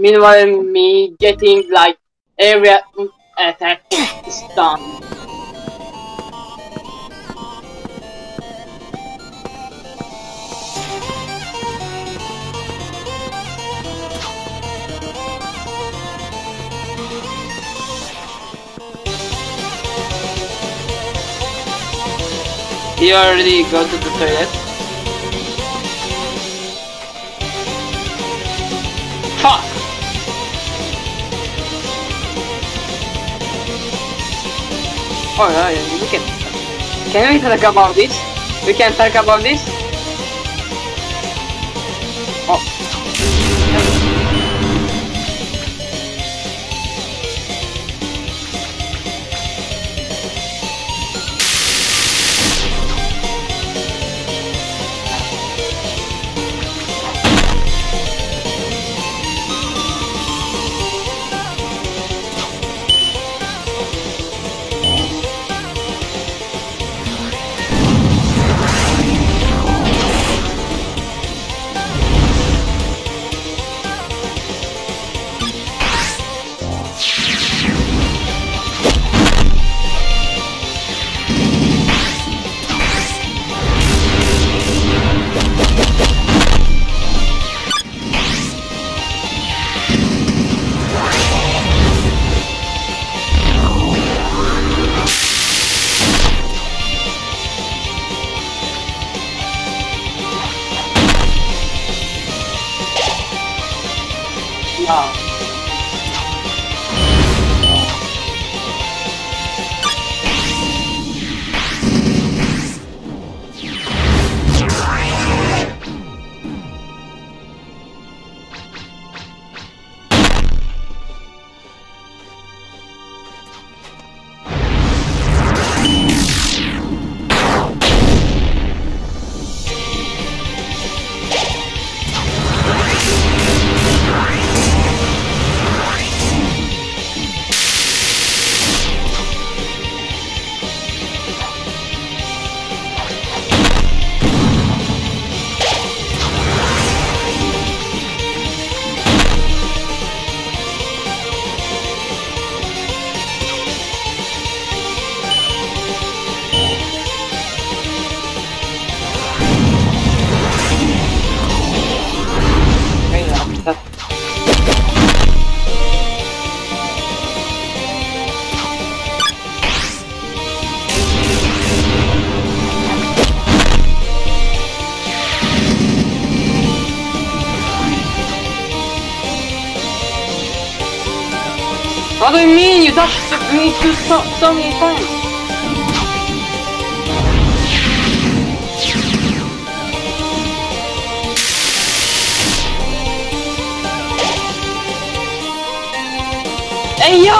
meanwhile me getting like area attack stun. You already go to the toilet? Oh, no, we can... Can we talk about this? We can talk about this? Oh. No. What do you mean? You touched me too so, so many times. Hey yo!